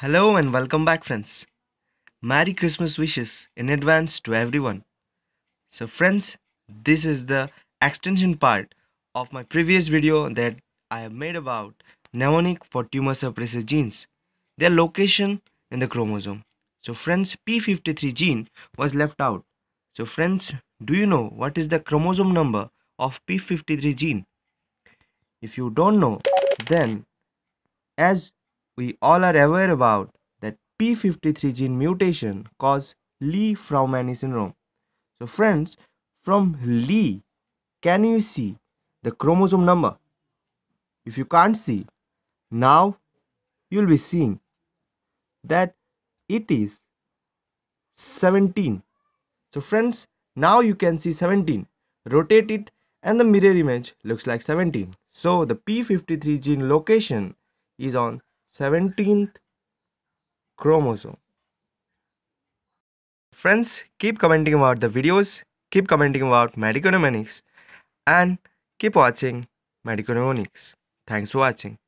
Hello and welcome back, friends. Merry Christmas wishes in advance to everyone. So, friends, this is the extension part of my previous video that I have made about mnemonic for tumor suppressor genes, their location in the chromosome. So, friends, P53 gene was left out. So, friends, do you know what is the chromosome number of P53 gene? If you don't know, then as we all are aware about that P53 gene mutation cause Li-Fraumeni syndrome. So friends, from Li, can you see the chromosome number? If you can't see, now you'll be seeing that it is 17. So friends, now you can see 17. Rotate it and the mirror image looks like 17. So the P53 gene location is on 17th chromosome. Friends, keep commenting about the videos, keep commenting about medical mnemonics, and keep watching medical mnemonics. Thanks for watching.